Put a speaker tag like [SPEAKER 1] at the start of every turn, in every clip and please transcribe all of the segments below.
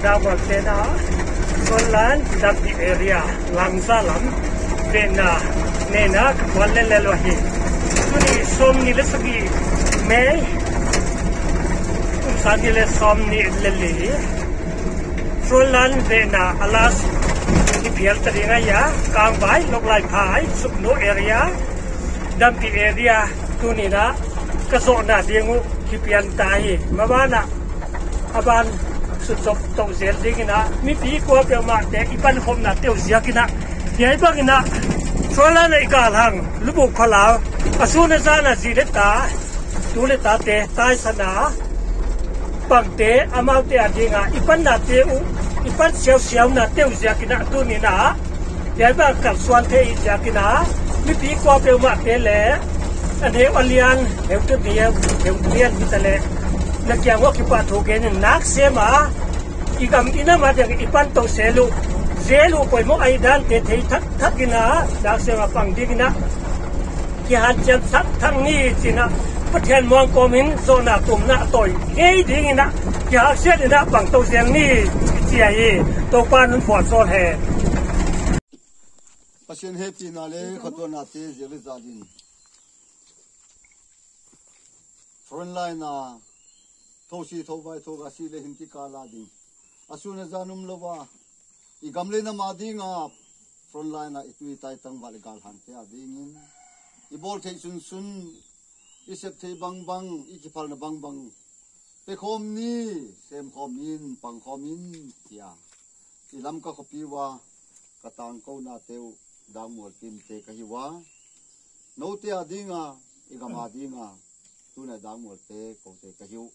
[SPEAKER 1] Dawat Tena, Kolan, Dapti Area, Langsalam, Tena, Nena, Walle Lelohi. Tuni Somni Lesagi, May, me somni lele frulan vena alas. Di tringa ya. Kang bai lok lai phai, sukno area. Dapi area tunina kaso na dingu, kipian tai. Mabana aban su chop to zel dingina. Mi pi ko pe ma te. Ipan khom na teu zia kina. Ye ba kina. Chola na ka hang lu khala asu na sa na zi de ta. Tu le ta te. Tai sana pang te amau te adinga. Ipan na te u ipan siao siao na u zia kina tu ni na. Ye ba kal swan te i zia kina. Mi pi qua pe ma te le. Anh em alian heu tu dia heu lian bitale na kya wa ki pa tho ke ne nak se ma. I gam ina ma de ipan to se lu. Zelu koi mo ai dan te thei thak thak kina, dak se ma pang di ina ki han chan sak thang ni china bất thiện mong có mình do nà tùm nà tội ngay ngei nghe nà ki ha se nà bằng tàu siang ni. Chia yi. To pa nun phot sol he.
[SPEAKER 2] Pasien happy nà le giờ te gia đình front line nà thâu si thâu vai thâu ga si le hin ki ka la ding asuna zanum lowa i gamle nà ma đi ngà front line na itui tai tăng vali gal han thế à đi in. I bol thei sun sun i sep thei bang bang i ki phal na bang bang. Pe khom ni, sem khom in pang khom in, tia. I lam ka khopi wa ka tang ko na teu, dang mol tim te ka hi wa no te a ding a i ga ma ding a tu na dang mol te, ko te ka hiu.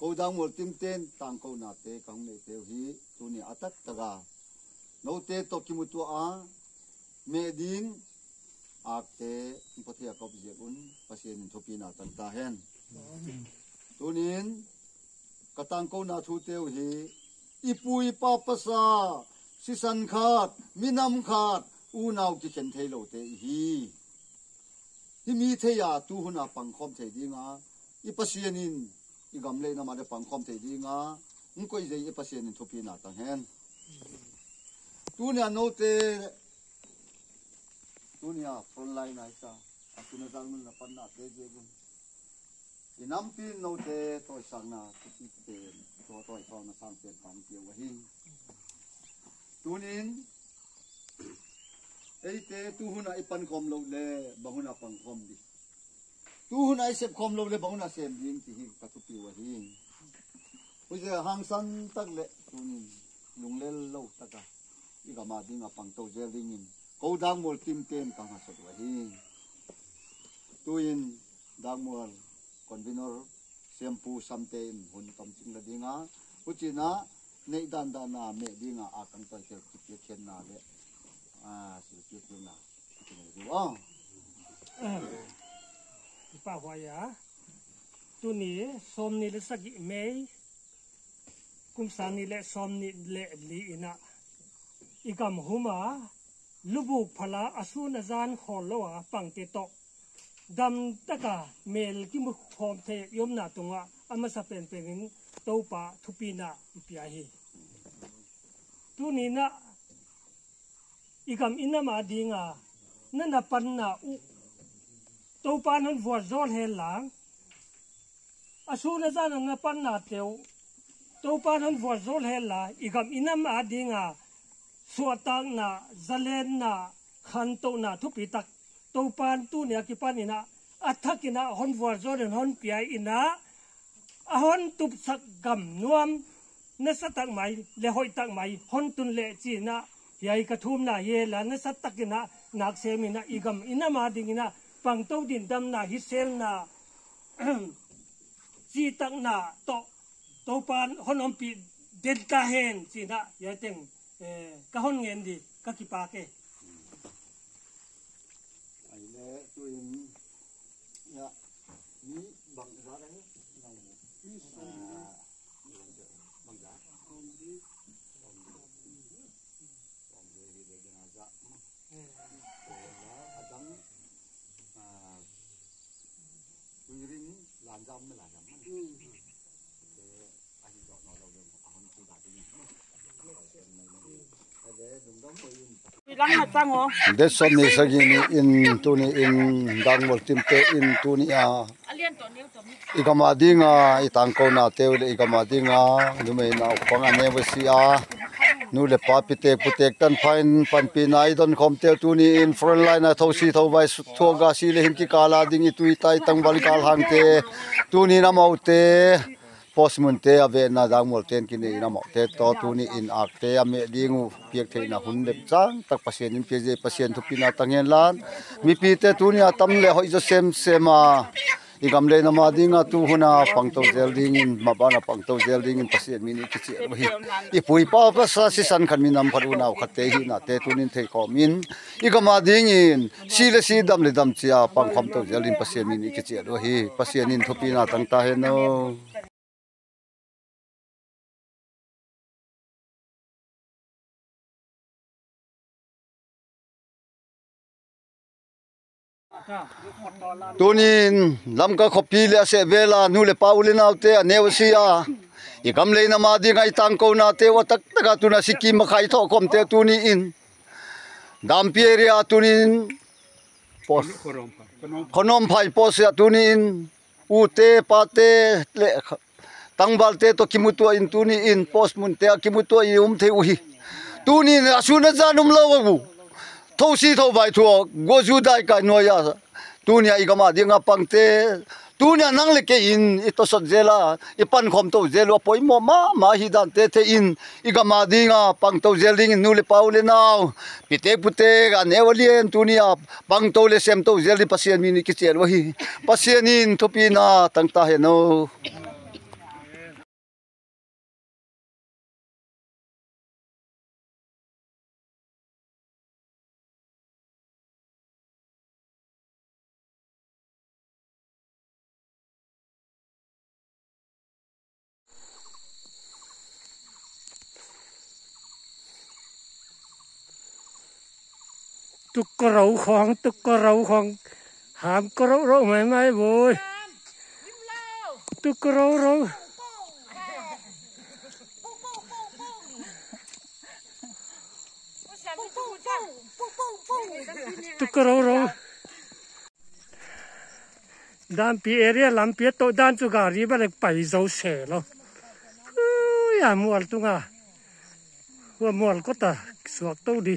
[SPEAKER 2] Cô đang một tim tên tăng cô nà tế công nghệ tế hi, tu ni atat taga. Nô tế to kim tu a mẹ din ak tế pathia kop je un pasien thopi na tan ta hen tu nin katang cô na thu teu hi ipui pa pasa si san khat minam khat u nau ki chen thei lo te hi hi mi theya tu huna pang khom thei dinga i pasienin i gam le na ma de pang khom te di nga ng koi je i pasien in thopi na tang hen tu nya no te tunia front line ai sa a tu na dang mun na pan na te je gun i nam pi no te to sang na tu ti te, to to to na sang te kam ti wa hin tunin ei te tu huna i pan khom lo le ba huna pang kom di. Tu hun ai sep kom lo le bang na sem ding ti hi ka tu pi wa hin ui ze hang san tak le, tunin lung le lo taka. I ga ma ding a pang to je ding in cô đang mua tim tiền cả hạt sốt vậy tuin đang mua còn vinor shampoo sam tiền hun tâm chính là đi ngã. U chỉ na nay đan đan na mẹ đi ngã à cần phải kiểu kịp thiên na đấy. À sự kịp thiên na cái này đúng không
[SPEAKER 1] ba hoa ya tu ni som ni le sagi mei kum sa ni le som ni le li ina ikam huma lubu phala asu na zan khon lo wa pang te to. Dam taka mel ki mu khom the yom na tunga ama sa pen pen to pa thupi na pia hi. Tu ni na igam ina ma dinga na na pan na u to pa hun vua zon he lang asu na zan na pan na teu to pa hun vua zon he la igam inam dinga dinga suatang na, zalen na khan to na, thupi tak to pan tu ne ki pan ina athakina hon vua zon hon ai ina a hon tup sak gam nuam na satak mai le hoi tak mai, hon tun le chi na yai ka thum na ye la na satakina nak na igam ina ma dingina bằng tâu điện đâm na hít sen na, chi tăng na, to to pan hon om pi den ka hen chi na ya teng. Ka hon ngen di ka ki pa ke
[SPEAKER 2] ai le tu in ya ni bang ra đấy de som ni sagini in tuni in dangmol timte in tuni a igama dinga itang ko na te le igama dinga lume na panga ne wasi a nu le pa pitek putek tan fain pan pi nai don khom te tuni in front line a thosi tho vai tho ga si le him ki kala ding i tui tai tang bal kal hang te tuni na mau te postman te ave na dang mol ten ki ni na mau te to tu ni in ak te ame dingu piek the na hun lep chang, tak pasien in pje pasien thu pina tangen lan. Mi pi te tu ni atam le hoi jo sem sema igam le na ma dinga tu huna pangto zel ding in, ma ba mabana pangto zel ding in, pasien mi ni mini kichi hi. I pui pa pa sa si san khan mi nam pharu na khate hi na te tu tunin thei ko min. Igama ding in, si le si dam le dam chia pang kham to zel in pasien mi mini kichi ro hi. Pasien in thu pina tang ta he no. Tunin lam ka khopi le se vela nu le pauli na te ne wasia i kam le na ma di ngai tang ko na te, wa tak taka tuna siki ma khai tho kom te tuni in. Dam pieria tunin pos khonom phai pos ya tunin u te, pa te, le tangbal te to kimutu in tuni in, pos mun te kimutu i um the uhi. Tunin asuna janum lawu thâu si thâu vai thua go zu dai ka noya tunia igama dinga pangte tunia nang le ke in ito sot zela ipan khom to zelo poi mo ma ma hi dan te te in igama dinga pang to zeling nu le pau le naw pite pute ga tu tunia pang to le sem to zeli pasien mini ki chen wahi pasien in thopina tangta he no
[SPEAKER 1] tục có râu khoang tục có râu khoang. Hàm có râu râu mày mày bồi. Tục có râu. Râu tục có râu. Râu đan pi area làm pi to đan chu gà ri ba lại bảy dấu sẻ lo ya mual tu nga wa mual có ta suak to đi.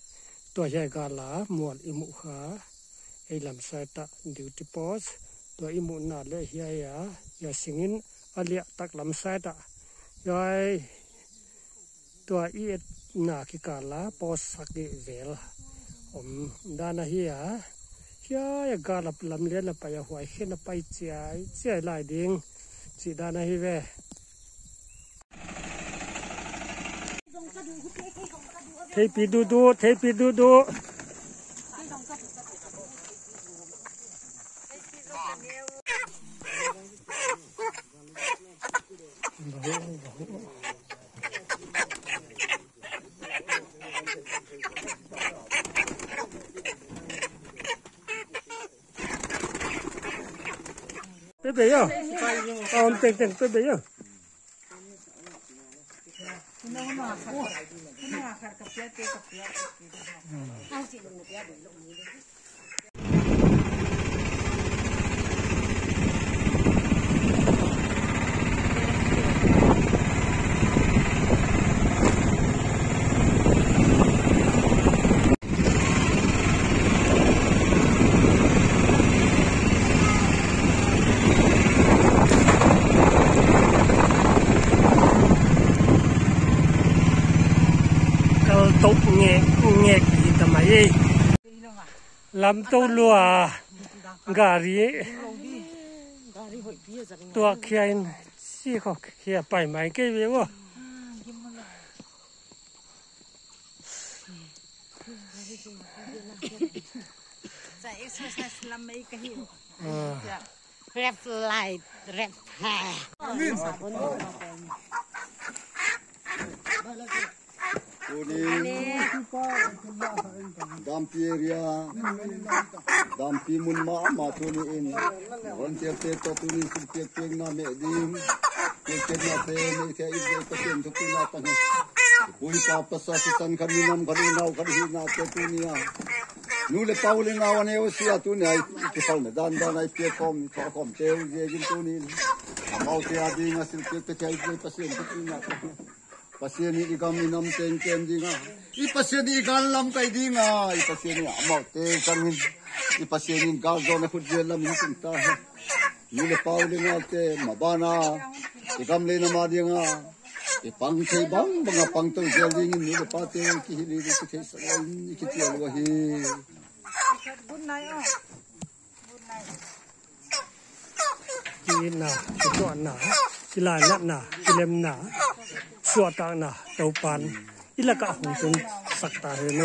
[SPEAKER 1] sắc le gala imu kha ei lam sa ta duty post. To imu na le hiya ya ya singin, alia tak lam sa ta yai to i na ki kala post saki vel. Om dana hiya hiya ya gala lam le na pa ya huai khena pai chia chia lai ding. Chi dana hi ve giờ on teng teng pe đấy yo Còn tok nge nge đấy tamai tốt nghe nghe gì tầm ấy si kho khia pai mai ke be wo
[SPEAKER 3] Sa exercise lam mấy cái hiểu.
[SPEAKER 1] à
[SPEAKER 3] Rep light, rep.
[SPEAKER 2] Tuni Dampi area Dampi mun ma ma tuni in Ron tiak tiak to tuni sul tiak tiak na me ding Tiak tiak na te me te i te ka ten tu na pa ni Pui pa pa sa si tan kan minam kan inau kan hi na te tuni ya Nu le pau le na wane o sia tuni ai ki pau me dan dan ai pe kom ni to kom te u je gin tuni Amau te adi nga sil tiak te ai te pa sen tu na pasien ni igam inam ten đi dinga i pasien ni igal lam kai dinga i pasien ni amau te kangin i pasien ni gal zo na khut je lam ni tin ta ni le pau le nga te mabana igam le na ma dinga đi pang thei bang banga pang to je ding ni le pa te ki hi ni ki thei sa ni ki te lo hi
[SPEAKER 3] Good night. Oh.
[SPEAKER 1] กีหนากีวนหนากีลายนากีเลมนาสวตางนาเต้าปันอิละกะหงจงสักตาเฮโน